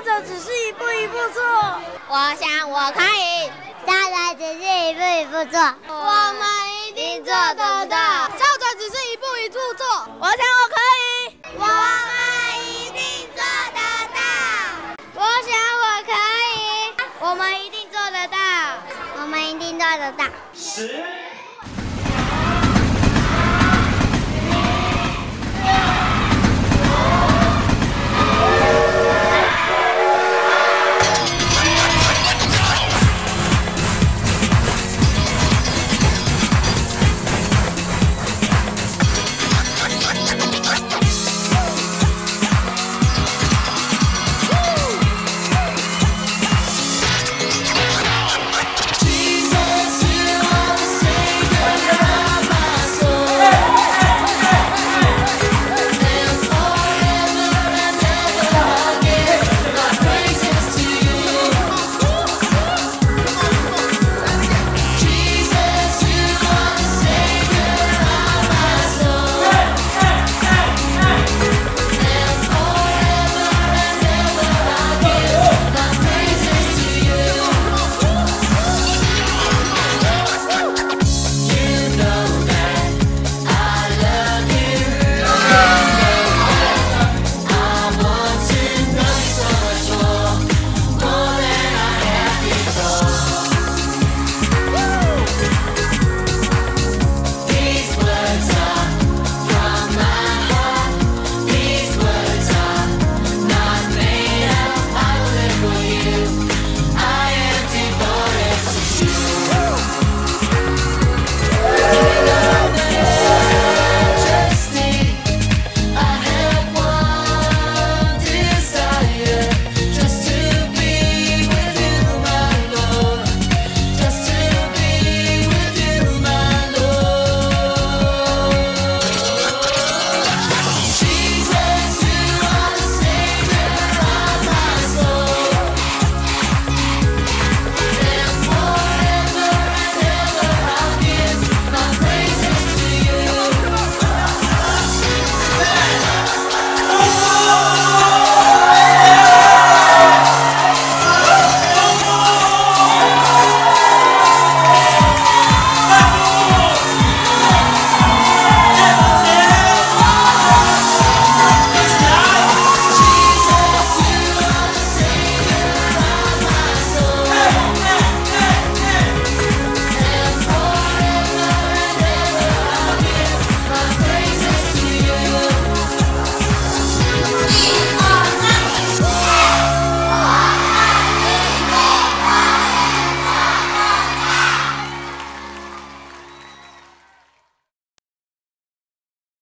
照着只是一步一步做，我想我可以。照着只是一步一步做，我们一定做得到。照着只是一步一步做，我想我可以。我们一定做得到。我想我可以。我们一定做得到。我们一定做得到。十。